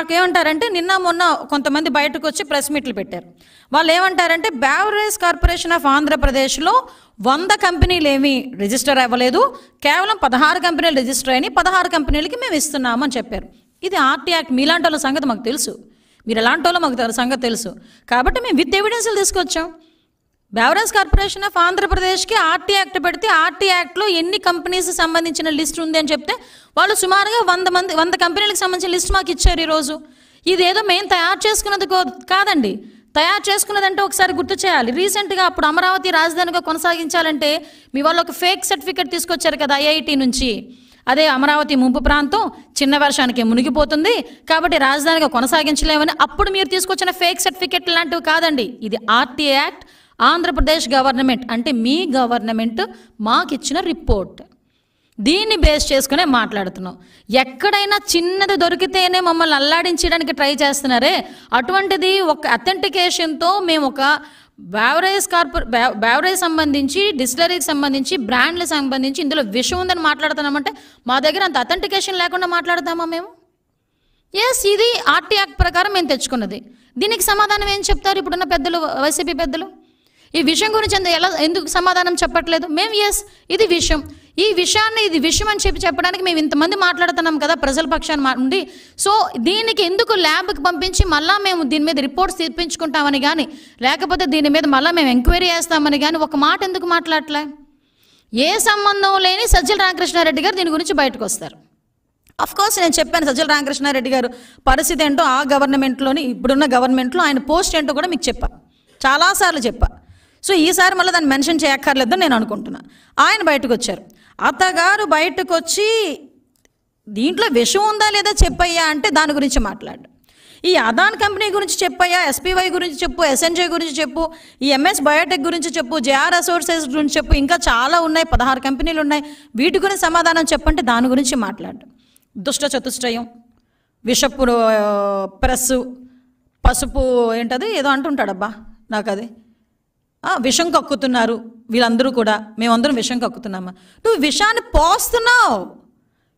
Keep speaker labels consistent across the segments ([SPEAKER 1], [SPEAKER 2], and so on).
[SPEAKER 1] మాకు ఏమంటారంటే నిన్న మొన్న కొంతమంది బయటకు వచ్చి ప్రెస్ మీట్లు పెట్టారు. వాళ్ళు ఏమంటారంటే బ్యావరేజ్ కార్పొరేషన్ ఆఫ్ ఆంధ్రప్రదేశ్లో వంద కంపెనీలు ఏమీ రిజిస్టర్ అవ్వలేదు. కేవలం పదహారు కంపెనీలు రిజిస్టర్ అయినాయి. పదహారు కంపెనీలకి మేము ఇస్తున్నామని చెప్పారు. ఇది ఆర్టీ యాక్ట్ మీలాంటి వాళ్ళ సంగతి మాకు తెలుసు. మీరు ఎలాంటి వాళ్ళో మాకు సంగతి తెలుసు. కాబట్టి మేము విత్ ఎవిడెన్స్లు తీసుకొచ్చాం. బెవరేజ్ కార్పొరేషన్ ఆఫ్ ఆంధ్రప్రదేశ్కి ఆర్టీ యాక్ట్ పెడితే ఆర్టీ యాక్ట్లో ఎన్ని కంపెనీస్ సంబంధించిన లిస్ట్ ఉంది అని చెప్తే వాళ్ళు సుమారుగా వంద మంది వంద కంపెనీలకు సంబంధించిన లిస్ట్ మాకు ఇచ్చారు ఈరోజు ఇదేదో మేము తయారు చేసుకున్నది కో- కాదండి. తయారు చేసుకున్నదంటే ఒకసారి గుర్తు చేయాలి. రీసెంట్గా అప్పుడు అమరావతి రాజధానిగా కొనసాగించాలంటే మీ వాళ్ళు ఒక ఫేక్ సర్టిఫికెట్ తీసుకొచ్చారు కదా ఐఐటి నుంచి. అదే అమరావతి ముంపు ప్రాంతం చిన్న వర్షానికి మునిగిపోతుంది కాబట్టి రాజధానిగా కొనసాగించలేమని అప్పుడు మీరు తీసుకొచ్చిన ఫేక్ సర్టిఫికెట్ లాంటివి కాదండి. ఇది ఆర్టీ యాక్ట్ ఆంధ్రప్రదేశ్ గవర్నమెంట్ అంటే మీ గవర్నమెంట్ మాకు ఇచ్చిన రిపోర్ట్. దీన్ని బేస్ చేసుకునే మాట్లాడుతున్నాం. ఎక్కడైనా చిన్నది దొరికితేనే మమ్మల్ని అల్లాడించడానికి ట్రై చేస్తున్నారే? అటువంటిది ఒక అథెంటికేషన్తో మేము ఒక బ్యావరేజ్ కార్పొరే బ్యావరేజ్ సంబంధించి డిస్టిలరీకి సంబంధించి బ్రాండ్లకు సంబంధించి ఇందులో విషయం ఉందని మాట్లాడుతున్నామంటే మా దగ్గర అంత అథెంటికేషన్ లేకుండా మాట్లాడతామా మేము? ఎస్ ఇది ఆర్టీ యాక్ట్ ప్రకారం మేము తెచ్చుకున్నది. దీనికి సమాధానం ఏం చెప్తారు ఇప్పుడున్న పెద్దలు వైసీపీ పెద్దలు? ఈ విషయం గురించి అంత ఎలా ఎందుకు సమాధానం చెప్పట్లేదు? మేము ఎస్ ఇది విషయం. ఈ విషయాన్ని ఇది విషయం అని చెప్పి చెప్పడానికి మేము ఇంతమంది మాట్లాడుతున్నాం కదా ప్రజల పక్షాన్ని ఉండి. సో దీనికి ఎందుకు ల్యాబ్కి పంపించి మళ్ళీ మేము దీని మీద రిపోర్ట్స్ తీర్పించుకుంటామని కానీ లేకపోతే దీని మీద మళ్ళీ మేము ఎంక్వైరీ చేస్తామని కానీ ఒక మాట ఎందుకు మాట్లాడలే? ఏ సంబంధం లేని సజ్జల రామకృష్ణారెడ్డి గారు దీని గురించి బయటకు వస్తారు. అఫ్ కోర్స్ నేను చెప్పాను సజ్జల రామకృష్ణారెడ్డి గారు పరిస్థితి ఏంటో ఆ గవర్నమెంట్లోని ఇప్పుడున్న గవర్నమెంట్లో ఆయన పోస్ట్ ఏంటో కూడా మీకు చెప్పా. చాలాసార్లు చెప్పా. సో ఈసారి మళ్ళీ దాన్ని మెన్షన్ చేయక్కర్లేదని నేను అనుకుంటున్నాను ఆయన బయటకు వచ్చారు అత్తగారు బయటకు వచ్చి దీంట్లో విషం ఉందా లేదా చెప్పయ్యా? అంటే దాని గురించి మాట్లాడు. ఈ అదాన్ కంపెనీ గురించి చెప్పయ్యా ఎస్పీవై గురించి చెప్పు ఎస్ఎన్జే గురించి చెప్పు ఈ ఎంఎస్ బయోటెక్ గురించి చెప్పు జేఆర్ రిసోర్సెస్ గురించి చెప్పు ఇంకా చాలా ఉన్నాయి పదహారు కంపెనీలు ఉన్నాయి. వీటి గురించి సమాధానం చెప్పంటే దాని గురించి మాట్లాడు. దుష్ట చతుష్టయం విషపు ప్రెస్ పసుపు ఏంటది? ఏదో అంటుంటాడబ్బా నాకు అది విషం కక్కుతున్నారు. వీళ్ళందరూ కూడా. మేమందరం విషం కక్కుతున్నామా? నువ్వు విషాన్ని పోస్తున్నావు.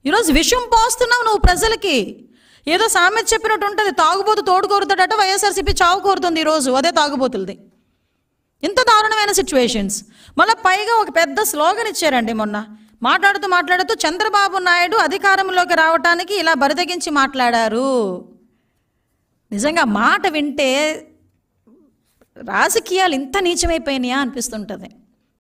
[SPEAKER 1] ఈరోజు విషం పోస్తున్నావు నువ్వు ప్రజలకి. ఏదో సామెత చెప్పినట్టు ఉంటుంది. తాగుబోతు తోడు కోరుతాడట వైఎస్ఆర్సీపీ చావు కోరుతుంది ఈరోజు. అదే తాగుబోతులది. ఇంత దారుణమైన సిచ్యువేషన్స్ మళ్ళీ పైగా ఒక పెద్ద స్లోగన్ ఇచ్చారండి మొన్న. మాట్లాడుతూ మాట్లాడుతూ చంద్రబాబు నాయుడు అధికారంలోకి రావటానికి ఇలా బరిదగించి మాట్లాడారు. నిజంగా మాట వింటే రాజకీయాలు ఇంత నీచమైపోయినాయా అనిపిస్తుంటుంది.